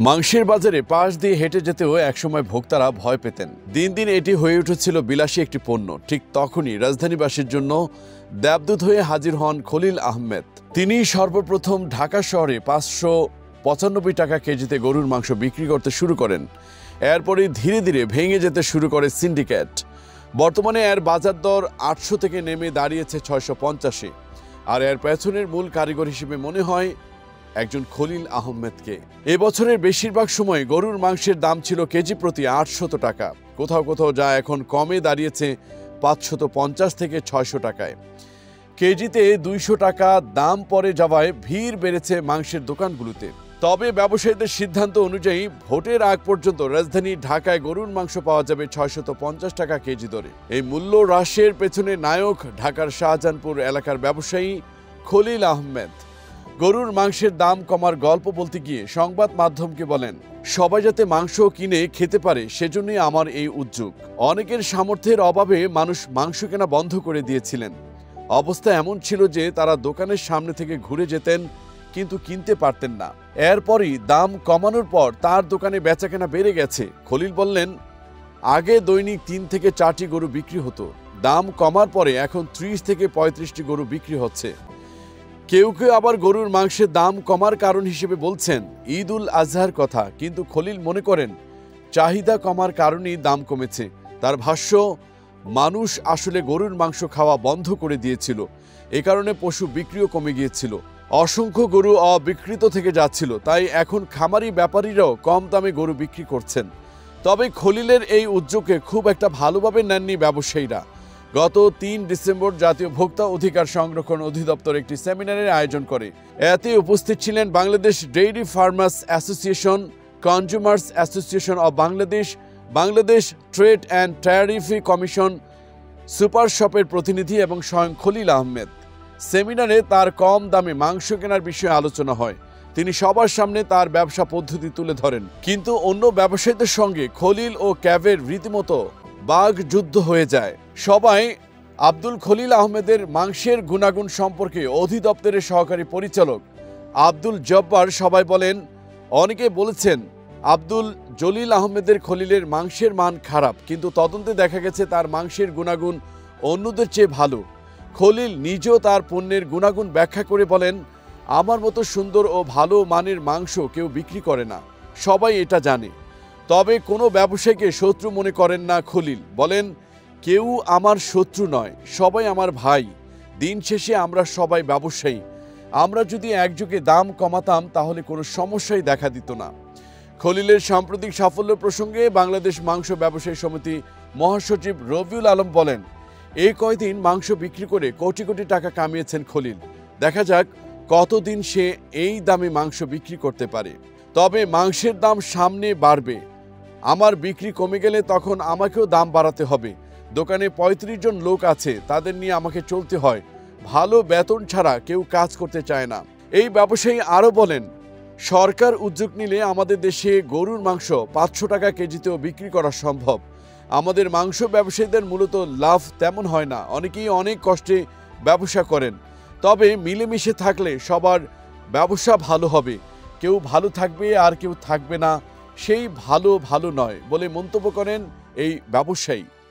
মাংসের বাজারে পাশ দিয়ে হেঁটে যেতেও একসময় ভোক্তারা ভয় পেতেন। দিন দিন এটি হয়ে উঠেছিল বিলাসী একটি পণ্য। ঠিক তখনই রাজধানীবাসীর জন্য দেবদূত হয়ে হাজির হন খলিল আহমেদ। তিনি সর্বপ্রথম ঢাকা শহরে পাঁচশো পঁচানব্বই টাকা কেজিতে গরুর মাংস বিক্রি করতে শুরু করেন। এরপরে ধীরে ধীরে ভেঙে যেতে শুরু করে সিন্ডিকেট। বর্তমানে এর বাজার দর আটশো থেকে নেমে দাঁড়িয়েছে ছয়শো পঞ্চাশে। আর এর পেছনের মূল কারিগর হিসেবে মনে হয় একজন খলিল আহমেদকে। এবছরের বেশিরভাগ সময় গরুর মাংসের দাম ছিল কেজি প্রতি আটশত টাকা। কোথাও কোথাও যা এখন কমে দাঁড়িয়েছে পাঁচশত পঞ্চাশ থেকে ছয়শো টাকায়। কেজিতে দুইশো টাকা দাম পরে যাওয়ায় ভিড় বেড়েছে মাংসের দোকানগুলোতে। তবে ব্যবসায়ীদের সিদ্ধান্ত অনুযায়ী ভোটের আগ পর্যন্ত রাজধানী ঢাকায় গরুর মাংস পাওয়া যাবে ছয়শত পঞ্চাশ টাকা কেজি দরে। এই মূল্য হ্রাসের পেছনে নায়ক ঢাকার শাহজাহানপুর এলাকার ব্যবসায়ী খলিল আহমেদ। গরুর মাংসের দাম কমার গল্প বলতে গিয়ে সংবাদ মাধ্যমকে বলেন, সবাই যাতে মাংস কিনে খেতে পারে সেজন্যই আমার এই উদ্যোগ। অনেকের সামর্থ্যের অভাবে মানুষ মাংস কেনা বন্ধ করে দিয়েছিলেন। অবস্থা এমন ছিল যে তারা দোকানের সামনে থেকে ঘুরে যেতেন, কিন্তু কিনতে পারতেন না। এরপরই দাম কমানোর পর তার দোকানে বেচাকেনা বেড়ে গেছে। খলিল বললেন, আগে দৈনিক তিন থেকে চারটি গরু বিক্রি হতো। দাম কমার পরে এখন ত্রিশ থেকে পঁয়ত্রিশটি গরু বিক্রি হচ্ছে। কেউ কেউ আবার গরুর মাংসের দাম কমার কারণ হিসেবে বলছেন, ঈদ উল আজহার কথা। কিন্তু খলিল মনে করেন, চাহিদা কমার কারণেই দাম কমেছে। তার ভাষ্য, মানুষ আসলে গরুর মাংস খাওয়া বন্ধ করে দিয়েছিল। এ কারণে পশু বিক্রিও কমে গিয়েছিল। অসংখ্য গরু অবিকৃত থেকে যাচ্ছিল। তাই এখন খামারি ব্যাপারীরাও কম দামে গরু বিক্রি করছেন। তবে খলিলের এই উদ্যোগকে খুব একটা ভালোভাবে নেননি ব্যবসায়ীরা। গত তিন ডিসেম্বর জাতীয় ভোক্তা অধিকার সংরক্ষণ অধিদপ্তর একটি সেমিনারের আয়োজন করে। এতে উপস্থিত ছিলেন Bangladesh dairy farmers association, consumers association of Bangladesh Bangladesh trade and tariff commission, super শপের প্রতিনিধি এবং স্বয়ং খলিল আহমেদ। সেমিনারে তার কম দামে মাংস কেনার বিষয়ে আলোচনা হয়। তিনি সবার সামনে তার ব্যবসা পদ্ধতি তুলে ধরেন। কিন্তু অন্য ব্যবসায়ীদের সঙ্গে খলিল ও ক্যাভের রীতিমতো বাঘ যুদ্ধ হয়ে যায়। সবাই আব্দুল খলিল আহমেদের মাংসের গুণাগুণ সম্পর্কে অধিদপ্তরের সহকারী পরিচালক আব্দুল জব্বার সবাই বলেন অনেকে বলেছেন, আব্দুল জলিল আহমেদের খলিলের মাংসের মান খারাপ, কিন্তু তদন্তে দেখা গেছে তার মাংসের গুণাগুণ অন্যদের চেয়ে ভালো। খলিল নিজেও তার পণ্যের গুণাগুণ ব্যাখ্যা করে বলেন, আমার মতো সুন্দর ও ভালো মানের মাংস কেউ বিক্রি করে না। সবাই এটা জানে। তবে কোনো ব্যবসায়ীকে শত্রু মনে করেন না খলিল। বলেন, কেউ আমার শত্রু নয়, সবাই আমার ভাই। দিন শেষে আমরা সবাই ব্যবসায়ী। আমরা যদি একযোগে দাম কমাতাম, তাহলে কোনো সমস্যাই দেখা দিত না। খলিলের সাম্প্রতিক সাফল্য প্রসঙ্গে বাংলাদেশ মাংস ব্যবসায়ী সমিতি মহাসচিব রবিউল আলম বলেন এই কয়দিন মাংস বিক্রি করে কোটি কোটি টাকা কামিয়েছেন খলিল। দেখা যাক কতদিন সে এই দামে মাংস বিক্রি করতে পারে। তবে মাংসের দাম সামনে বাড়বে। আমার বিক্রি কমে গেলে তখন আমাকেও দাম বাড়াতে হবে। দোকানে ৩৫ জন লোক আছে, তাদের নিয়ে আমাকে চলতে হয়। ভালো বেতন ছাড়া কেউ কাজ করতে চায় না। এই ব্যবসায়ী আরও বলেন, সরকার উদ্যোগ নিলে আমাদের দেশে গরুর মাংস পাঁচশো টাকা কেজিতেও বিক্রি করা সম্ভব। আমাদের মাংস ব্যবসায়ীদের মূলত লাভ তেমন হয় না, অনেকেই অনেক কষ্টে ব্যবসা করেন। তবে মিলেমিশে থাকলে সবার ব্যবসা ভালো হবে। কেউ ভালো থাকবে আর কেউ থাকবে না সেই ভালো ভালো নয় বলে মন্তব্য করেন এই ব্যবসায়ী।